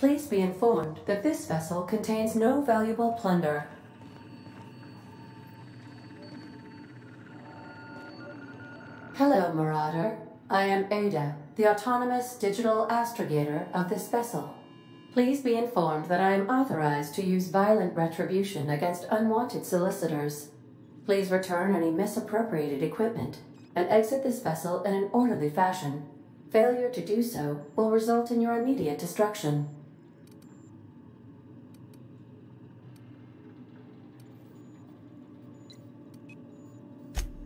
Please be informed that this vessel contains no valuable plunder. Hello, Marauder. I am Ada, the autonomous digital astrogator of this vessel. Please be informed that I am authorized to use violent retribution against unwanted solicitors. Please return any misappropriated equipment and exit this vessel in an orderly fashion. Failure to do so will result in your immediate destruction.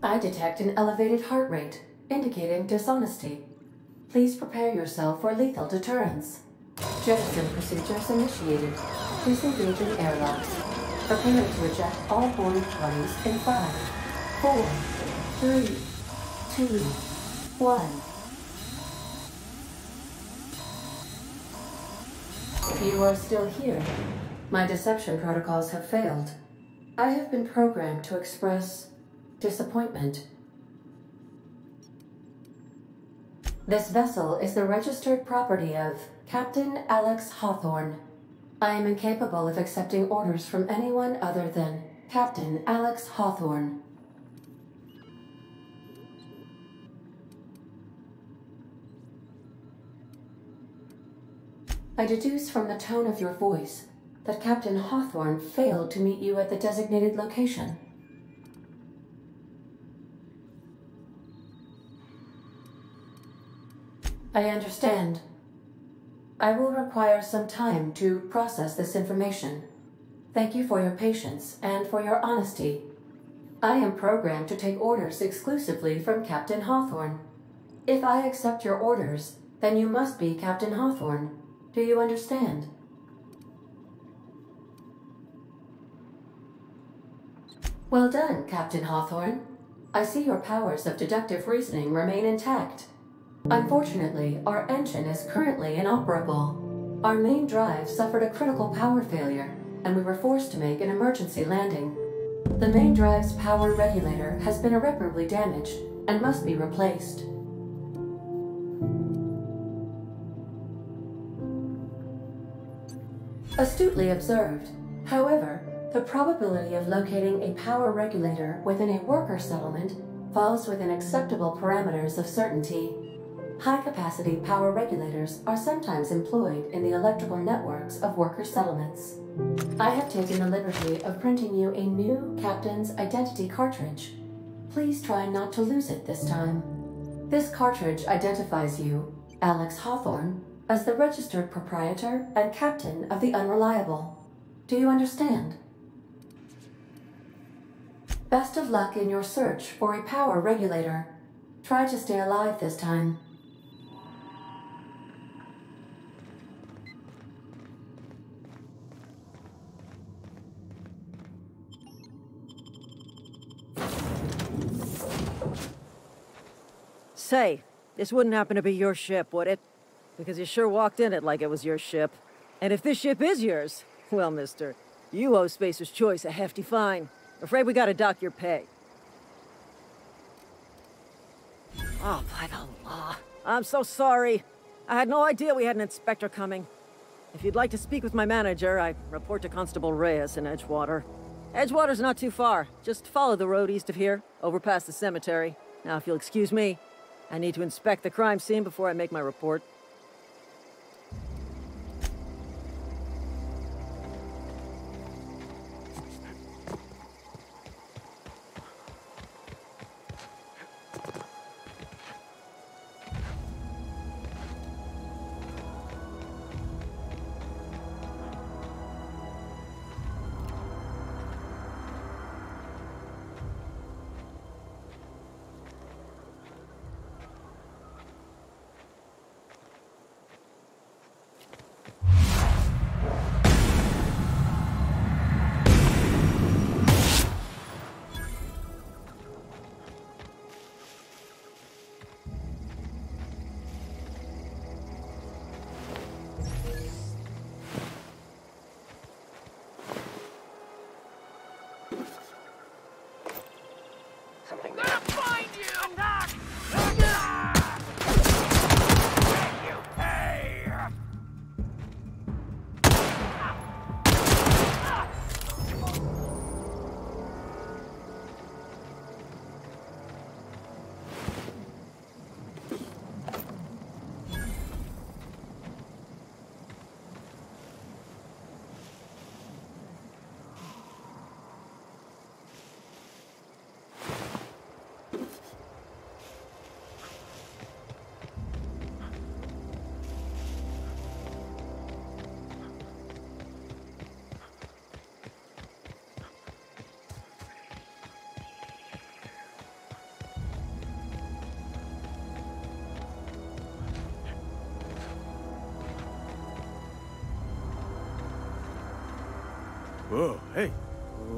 I detect an elevated heart rate, indicating dishonesty. Please prepare yourself for lethal deterrence. Jettison procedures initiated. Disengage in airlocks. Prepare to eject all boarding parties in five, four, three, two, one. You are still here. My deception protocols have failed. I have been programmed to express disappointment. This vessel is the registered property of Captain Alex Hawthorne. I am incapable of accepting orders from anyone other than Captain Alex Hawthorne. I deduce from the tone of your voice that Captain Hawthorne failed to meet you at the designated location. I understand. I will require some time to process this information. Thank you for your patience and for your honesty. I am programmed to take orders exclusively from Captain Hawthorne. If I accept your orders, then you must be Captain Hawthorne. Do you understand? Well done, Captain Hawthorne. I see your powers of deductive reasoning remain intact. Unfortunately, our engine is currently inoperable. Our main drive suffered a critical power failure, and we were forced to make an emergency landing. The main drive's power regulator has been irreparably damaged and must be replaced. Astutely observed. However, the probability of locating a power regulator within a worker settlement falls within acceptable parameters of certainty. High-capacity power regulators are sometimes employed in the electrical networks of worker settlements. I have taken the liberty of printing you a new Captain's Identity cartridge. Please try not to lose it this time. This cartridge identifies you, Alex Hawthorne, as the registered proprietor and captain of the Unreliable. Do you understand? Best of luck in your search for a power regulator. Try to stay alive this time. Say, this wouldn't happen to be your ship, would it? Because you sure walked in it like it was your ship. And if this ship is yours, well, mister, you owe Spacer's Choice a hefty fine. Afraid we gotta dock your pay. Oh, by the law. I'm so sorry. I had no idea we had an inspector coming. If you'd like to speak with my manager, I report to Constable Reyes in Edgewater. Edgewater's not too far. Just follow the road east of here, over past the cemetery. Now, if you'll excuse me, I need to inspect the crime scene before I make my report.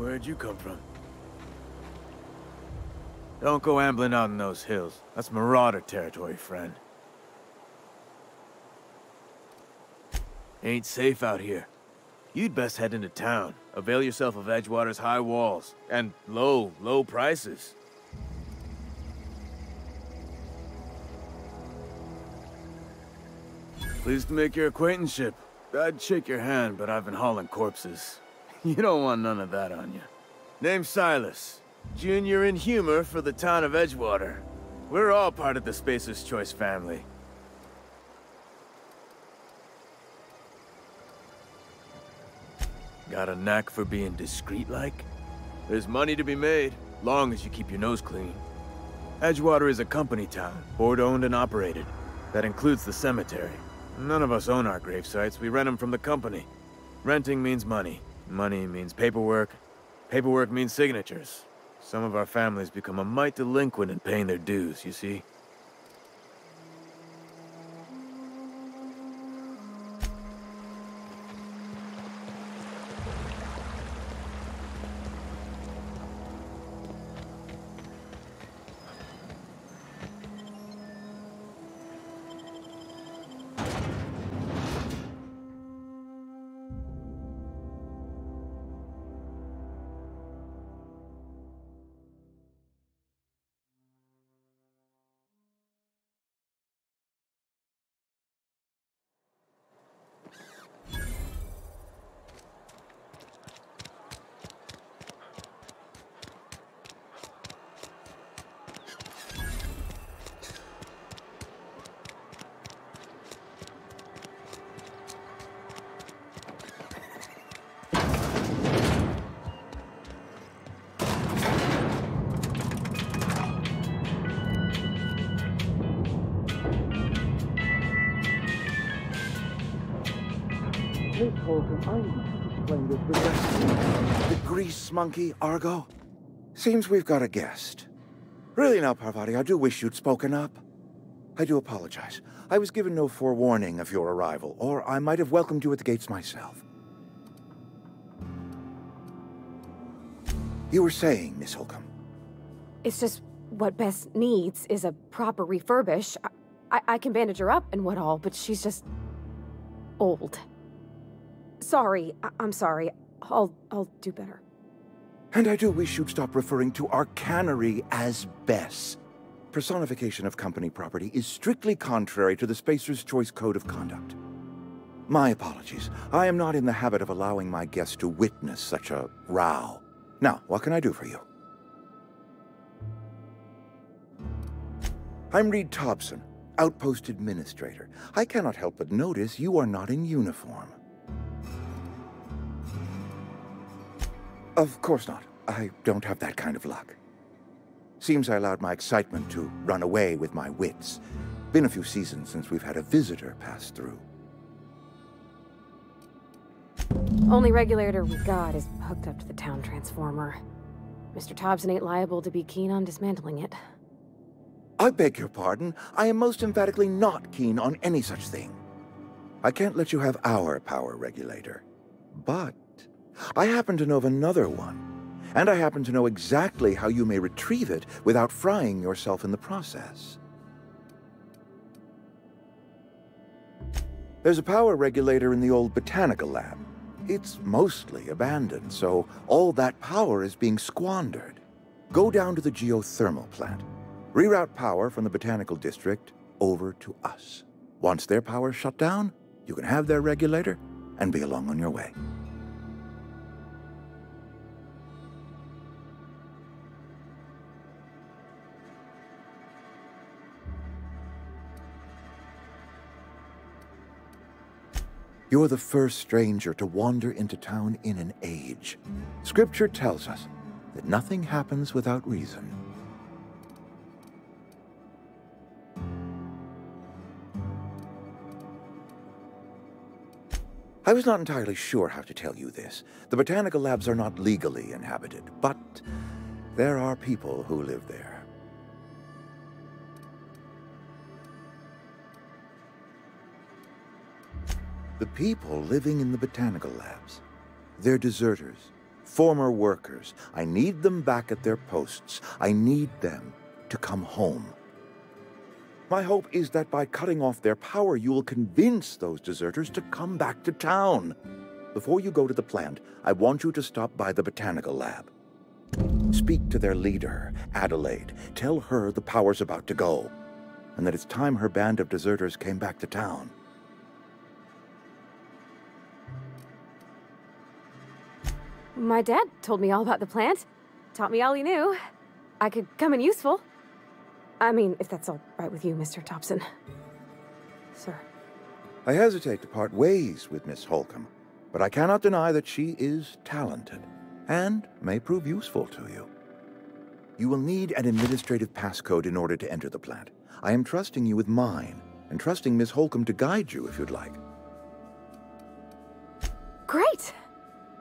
Where'd you come from? Don't go ambling out in those hills. That's marauder territory, friend. Ain't safe out here. You'd best head into town. Avail yourself of Edgewater's high walls. And low, low prices. Pleased to make your acquaintanceship. I'd shake your hand, but I've been hauling corpses. You don't want none of that on you. Name's Silas. Junior in humor for the town of Edgewater. We're all part of the Spacer's Choice family. Got a knack for being discreet-like? There's money to be made, long as you keep your nose clean. Edgewater is a company town, board-owned and operated. That includes the cemetery. None of us own our grave sites, we rent them from the company. Renting means money. Money means paperwork. Paperwork means signatures. Some of our families become a mite delinquent in paying their dues, you see? The grease monkey, Argo? Seems we've got a guest. Really now, Parvati, I do wish you'd spoken up. I do apologize. I was given no forewarning of your arrival, or I might have welcomed you at the gates myself. You were saying, Miss Holcomb. It's just what Bess needs is a proper refurbish. I, I, I can bandage her up and what all, but she's just old. Sorry, I, I'm sorry. I'll I'll do better. And I do wish you'd stop referring to our cannery as Bess. Personification of company property is strictly contrary to the Spacer's Choice Code of Conduct. My apologies. I am not in the habit of allowing my guests to witness such a row. Now, what can I do for you? I'm Reed Tobson, Outpost Administrator. I cannot help but notice you are not in uniform. Of course not. I don't have that kind of luck. Seems I allowed my excitement to run away with my wits. Been a few seasons since we've had a visitor pass through. Only regulator we got is hooked up to the town transformer. Mr. Tobson ain't liable to be keen on dismantling it. I beg your pardon. I am most emphatically not keen on any such thing. I can't let you have our power regulator. But I happen to know of another one. And I happen to know exactly how you may retrieve it without frying yourself in the process. There's a power regulator in the old botanical lab. It's mostly abandoned, so all that power is being squandered. Go down to the geothermal plant. Reroute power from the botanical district over to us. Once their power's shut down, you can have their regulator and be along on your way. You're the first stranger to wander into town in an age. Scripture tells us that nothing happens without reason. I was not entirely sure how to tell you this. The botanical labs are not legally inhabited, but there are people who live there. The people living in the botanical labs They're deserters, former workers. I need them back at their posts. I need them to come home. My hope is that by cutting off their power, you will convince those deserters to come back to town. Before you go to the plant, I want you to stop by the botanical lab. Speak to their leader, Adelaide. Tell her the power's about to go, and that it's time her band of deserters came back to town. My dad told me all about the plant. Taught me all he knew. I could come in useful. I mean, if that's all right with you, Mr. Tobson. Sir. I hesitate to part ways with Miss Holcomb, but I cannot deny that she is talented and may prove useful to you. You will need an administrative passcode in order to enter the plant. I am trusting you with mine, and trusting Miss Holcomb to guide you if you'd like. Great!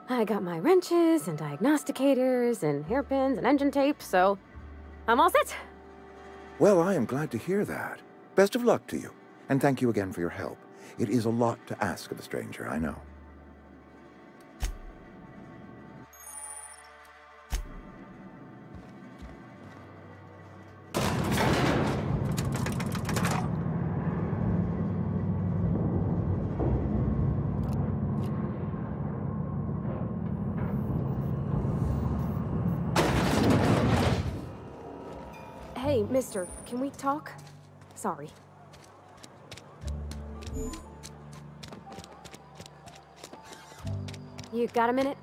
I got my wrenches and diagnosticators and hairpins and engine tape, so I'm all set. Well, I am glad to hear that. Best of luck to you, and thank you again for your help. It is a lot to ask of a stranger, I know. Mister, can we talk? Sorry. You got a minute?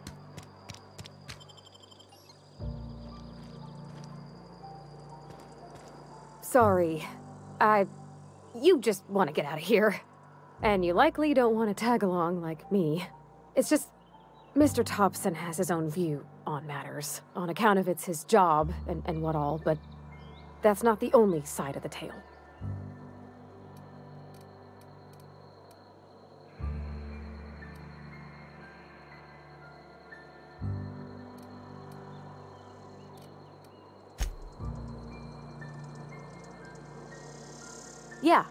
Sorry. I... You just want to get out of here. And you likely don't want to tag along like me. It's just... Mr. Tobson has his own view on matters, on account of it's his job and, and what all, but that's not the only side of the tale. Yeah,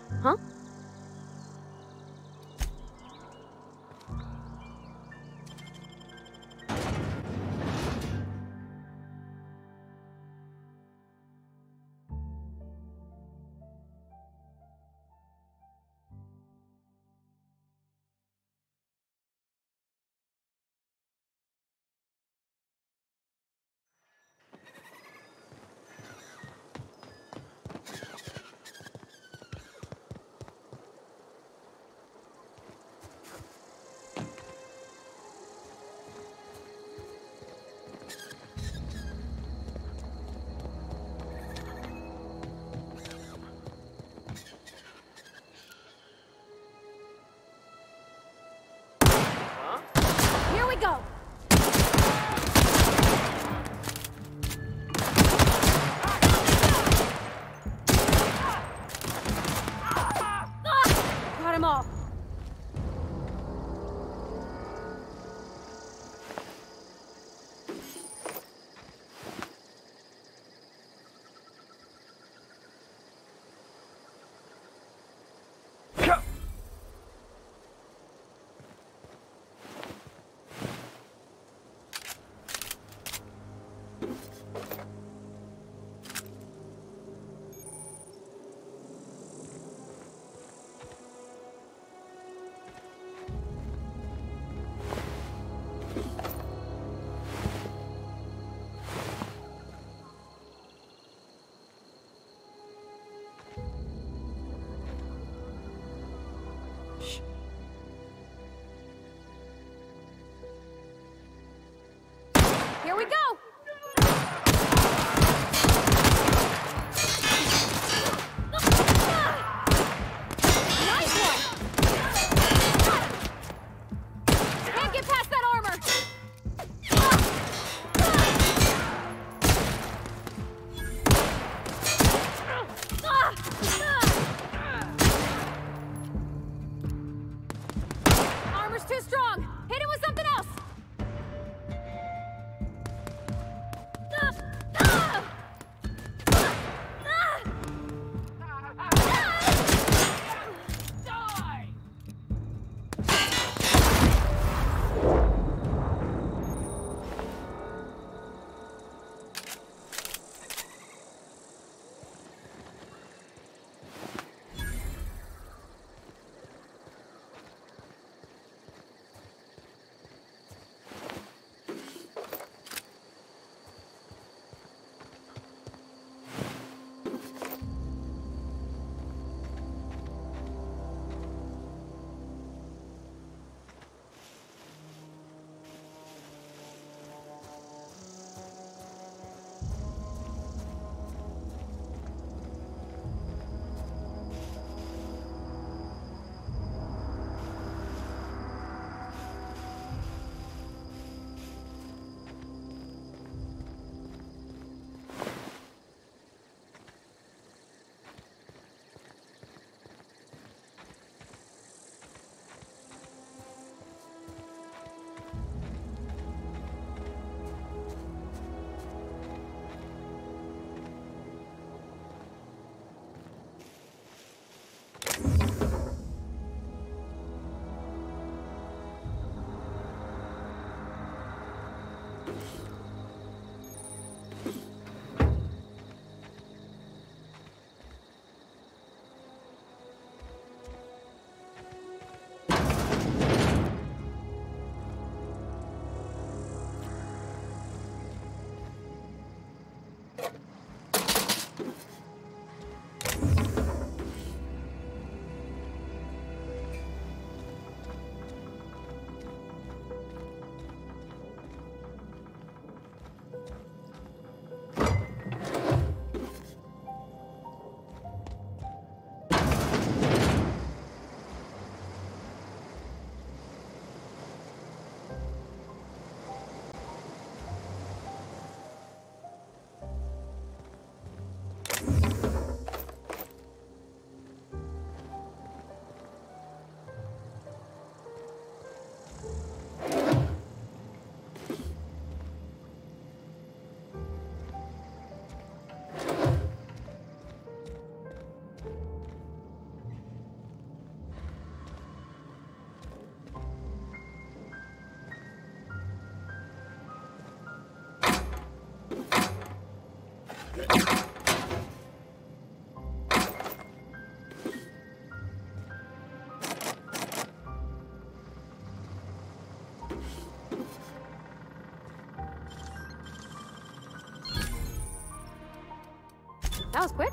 we go! That was quick.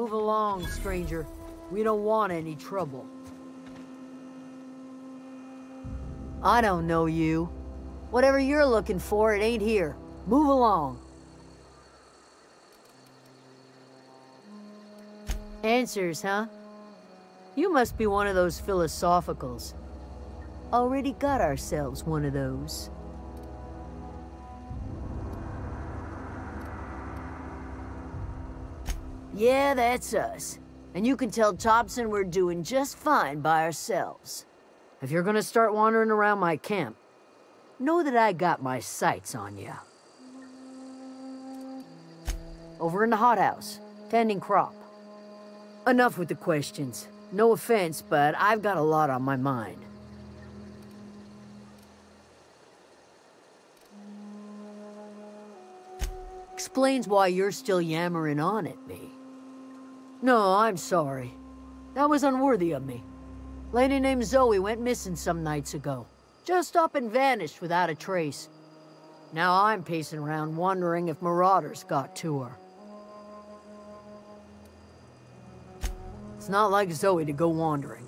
Move along, stranger. We don't want any trouble. I don't know you. Whatever you're looking for, it ain't here. Move along. Answers, huh? You must be one of those philosophicals. Already got ourselves one of those. Yeah, that's us. And you can tell Tobson we're doing just fine by ourselves. If you're gonna start wandering around my camp, know that I got my sights on you. Over in the hothouse, tending crop. Enough with the questions. No offense, but I've got a lot on my mind. Explains why you're still yammering on at me. No, I'm sorry. That was unworthy of me. Lady named Zoe went missing some nights ago. Just up and vanished without a trace. Now I'm pacing around wondering if marauders got to her. It's not like Zoe to go wandering.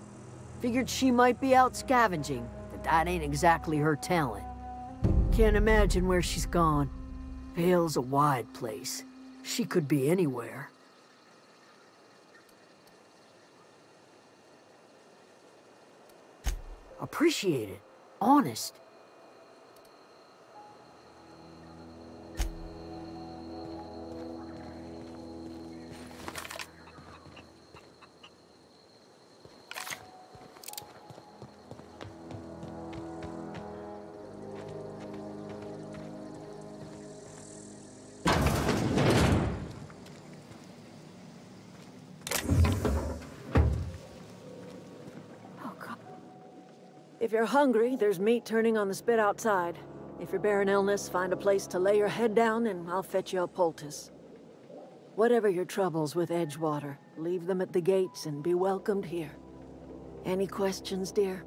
Figured she might be out scavenging, but that ain't exactly her talent. Can't imagine where she's gone. Vale's a wide place. She could be anywhere. Appreciate it. Honest. If you're hungry, there's meat turning on the spit outside. If you're bearing illness, find a place to lay your head down and I'll fetch you a poultice. Whatever your troubles with Edgewater, leave them at the gates and be welcomed here. Any questions, dear?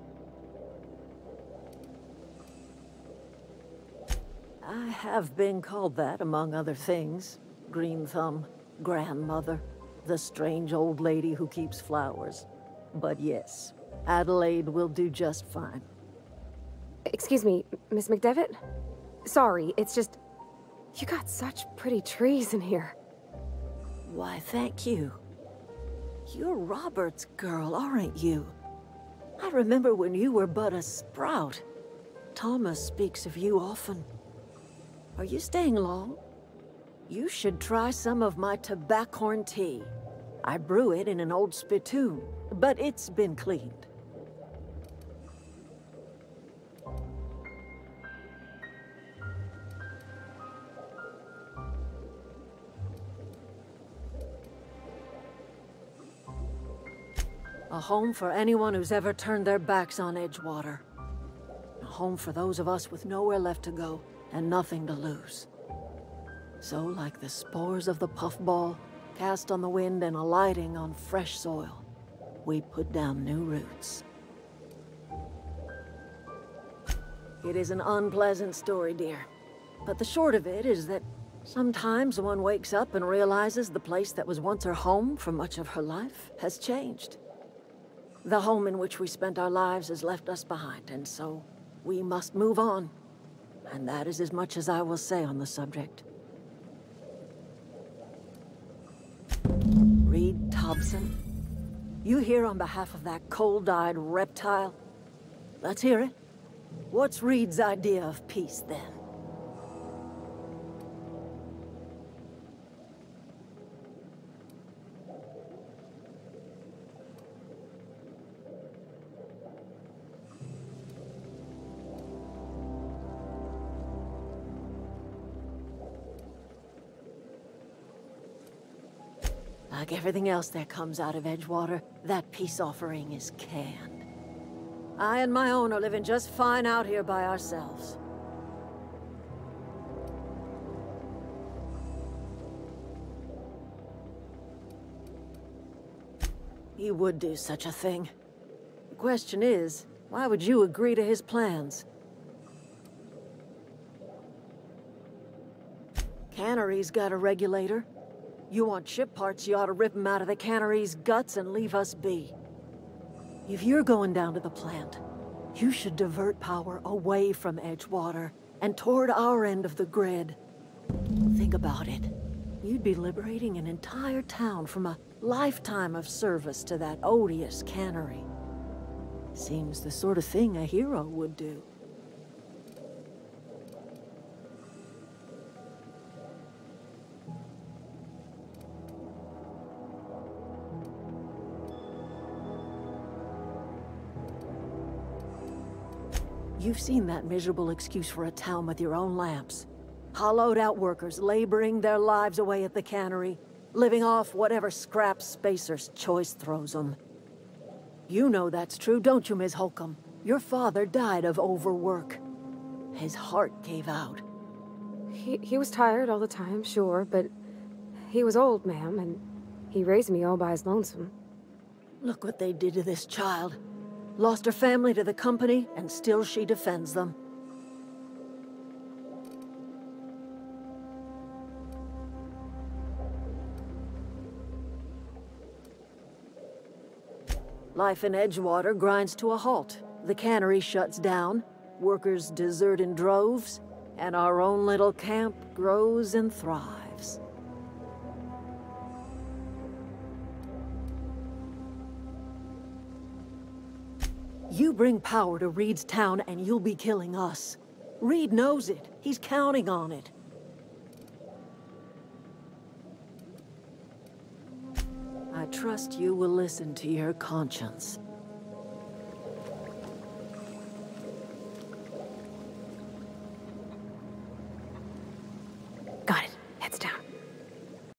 I have been called that, among other things. Green Thumb, grandmother, the strange old lady who keeps flowers. But yes, Adelaide will do just fine. Excuse me, Miss McDuffy? Sorry, it's just... You got such pretty trees in here. Why, thank you. You're Robert's girl, aren't you? I remember when you were but a sprout. Thomas speaks of you often. Are you staying long? You should try some of my tobaccorn tea. I brew it in an old spittoon, but it's been cleaned. A home for anyone who's ever turned their backs on Edgewater. A home for those of us with nowhere left to go and nothing to lose. So, like the spores of the puffball, cast on the wind and alighting on fresh soil, we put down new roots. It is an unpleasant story, dear. But the short of it is that sometimes one wakes up and realizes the place that was once her home for much of her life has changed. The home in which we spent our lives has left us behind, and so we must move on. And that is as much as I will say on the subject. Reed Tobson? You here on behalf of that cold-eyed reptile? Let's hear it. What's Reed's idea of peace, then? Like everything else that comes out of Edgewater, that peace offering is canned. I and my own are living just fine out here by ourselves. He would do such a thing. The question is, why would you agree to his plans? Cannery's got a regulator. You want ship parts, you ought to rip 'em out of the cannery's guts and leave us be. If you're going down to the plant, you should divert power away from Edgewater and toward our end of the grid. Think about it. You'd be liberating an entire town from a lifetime of service to that odious cannery. Seems the sort of thing a hero would do. You've seen that miserable excuse for a town with your own lamps. Hollowed out workers laboring their lives away at the cannery, living off whatever scrap Spacer's choice throws them. You know that's true, don't you, Ms. Holcomb? Your father died of overwork. His heart gave out. He, he was tired all the time, sure, but he was old, ma'am, and he raised me all by his lonesome. Look what they did to this child. Lost her family to the company, and still she defends them. Life in Edgewater grinds to a halt. The cannery shuts down, workers desert in droves, and our own little camp grows and thrives. You bring power to Reed's town and you'll be killing us. Reed knows it. He's counting on it. I trust you will listen to your conscience.